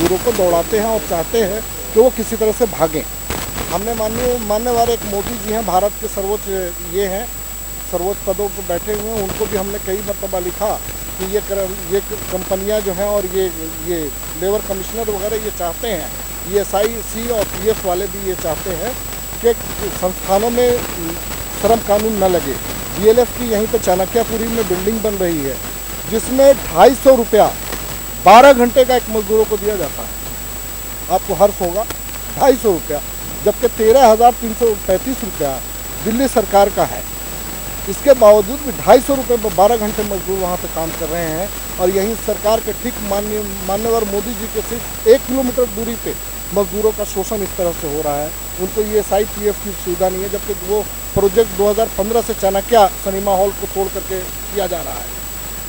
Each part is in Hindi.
मजदूरों को दौड़ाते हैं और चाहते हैं कि वो किसी तरह से भागें। हमने माननीय मान्यवर एक मोदी जी हैं भारत के सर्वोच्च ये हैं सर्वोच्च पदों पर बैठे हुए हैं। उनको भी हमने कई मरतबा लिखा कि ये कर, ये कंपनियाँ जो हैं और ये ये लेबर कमिश्नर वगैरह ये चाहते हैं। ई एस आई सी और पी एफ़ वाले भी ये चाहते हैं कि संस्थानों में श्रम कानून न लगे। डी एल एफ़ की यहीं पर चाणक्यपुरी में बिल्डिंग बन रही है जिसमें ढाई सौ रुपया बारह घंटे का एक मजदूरों को दिया जाता है। आपको हर्ष होगा, ढाई सौ रुपया, जबकि तेरह हज़ार तीन सौ पैंतीस रुपया दिल्ली सरकार का है। इसके बावजूद भी ढाई सौ रुपये में बारह घंटे मजदूर वहाँ पे काम कर रहे हैं और यहीं सरकार के ठीक मान्य मान्यवर मोदी जी के सिर्फ़ एक किलोमीटर दूरी पे मजदूरों का शोषण इस तरह से हो रहा है। उनको ये एस आई पी एफ़ की सुविधा नहीं है, जबकि वो प्रोजेक्ट 2015 से चाणक्य सिनेमा हॉल को तोड़ करके किया जा रहा है,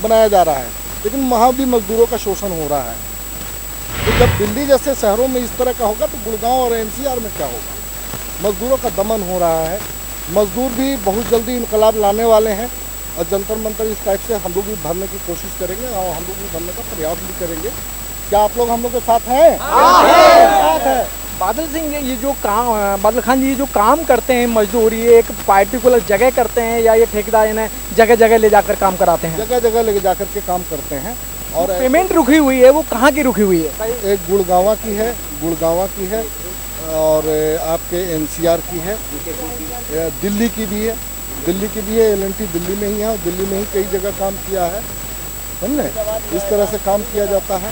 बनाया जा रहा है। लेकिन वहाँ भी मजदूरों का शोषण हो रहा है। तो जब दिल्ली जैसे शहरों में इस तरह का होगा तो गुड़गांव और एनसीआर में क्या होगा? मजदूरों का दमन हो रहा है। मजदूर भी बहुत जल्दी इनकलाब लाने वाले हैं और जंतर मंतर इस टाइप से हम लोग भी भरने की कोशिश करेंगे और हम लोग भी भरने का प्रयास भी करेंगे। क्या आप लोग हम लोग के साथ हैं? साथ है। बादल सिंह ये जो काम बादल खान जी ये जो काम करते हैं मजदूर ये एक पार्टिकुलर जगह करते हैं या ये ठेकेदार इन्हें जगह जगह ले जाकर काम कराते हैं? जगह जगह ले जाकर के काम करते हैं और पेमेंट रुकी हुई है वो कहाँ की रुकी हुई है? एक गुड़गावा की है गुड़गावा की है और आपके एनसीआर की है दिल्ली की भी है दिल्ली की भी है एलएनटी दिल्ली में ही है और दिल्ली में ही कई जगह काम किया है समझे? इस तरह से काम किया जाता है।